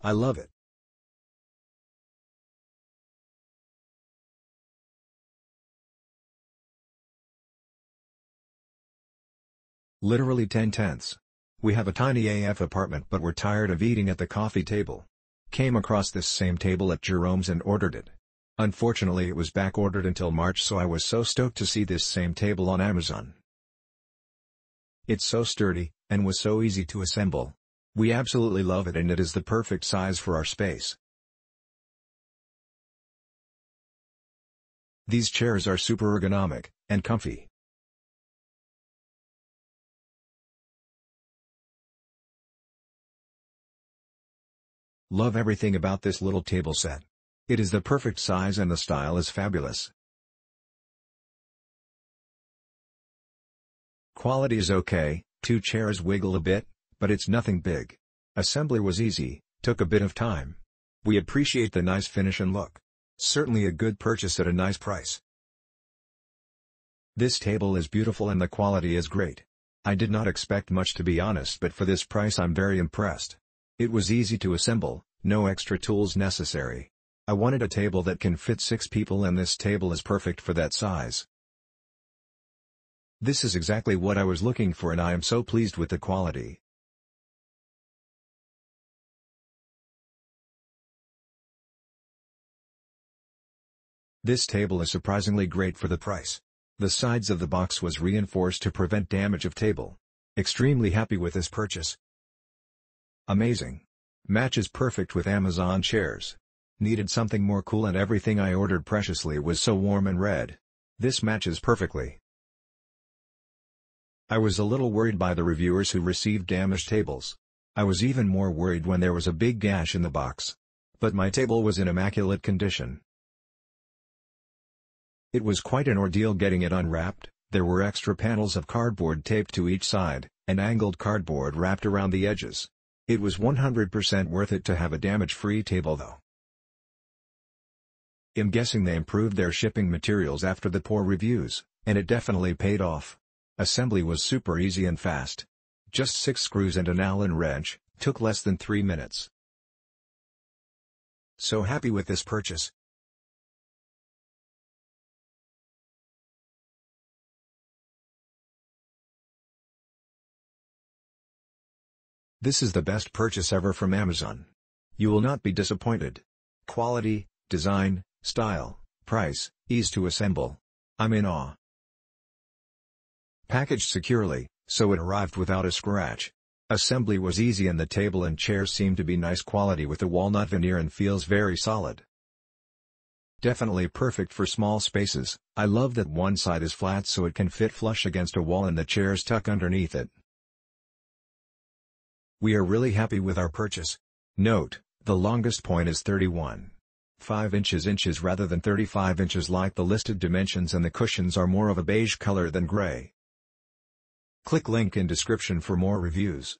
I love it. Literally 10 tenths. We have a tiny AF apartment but we're tired of eating at the coffee table. Came across this same table at Jerome's and ordered it. Unfortunately it was back ordered until March so I was so stoked to see this same table on Amazon. It's so sturdy, and was so easy to assemble. We absolutely love it and it is the perfect size for our space. These chairs are super ergonomic, and comfy. Love everything about this little table set. It is the perfect size and the style is fabulous. Quality is okay, two chairs wiggle a bit, but it's nothing big. Assembly was easy, took a bit of time. We appreciate the nice finish and look. Certainly a good purchase at a nice price. This table is beautiful and the quality is great. I did not expect much to be honest but for this price I'm very impressed. It was easy to assemble, no extra tools necessary. I wanted a table that can fit six people and this table is perfect for that size. This is exactly what I was looking for and I am so pleased with the quality. This table is surprisingly great for the price. The sides of the box was reinforced to prevent damage of table. Extremely happy with this purchase. Amazing. Matches perfect with Amazon chairs. Needed something more cool and everything I ordered preciously was so warm and red. This matches perfectly. I was a little worried by the reviewers who received damaged tables. I was even more worried when there was a big gash in the box. But my table was in immaculate condition. It was quite an ordeal getting it unwrapped, there were extra panels of cardboard taped to each side, and angled cardboard wrapped around the edges. It was 100% worth it to have a damage-free table though. I'm guessing they improved their shipping materials after the poor reviews, and it definitely paid off. Assembly was super easy and fast. Just 6 screws and an Allen wrench, took less than 3 minutes. So happy with this purchase. This is the best purchase ever from Amazon. You will not be disappointed. Quality, design, style, price, ease to assemble. I'm in awe. Packaged securely, so it arrived without a scratch. Assembly was easy and the table and chairs seem to be nice quality with the walnut veneer and feels very solid. Definitely perfect for small spaces, I love that one side is flat so it can fit flush against a wall and the chairs tuck underneath it. We are really happy with our purchase. Note, the longest point is 31. 5 inches inches rather than 35 inches like the listed dimensions and the cushions are more of a beige color than gray. Click link in description for more reviews.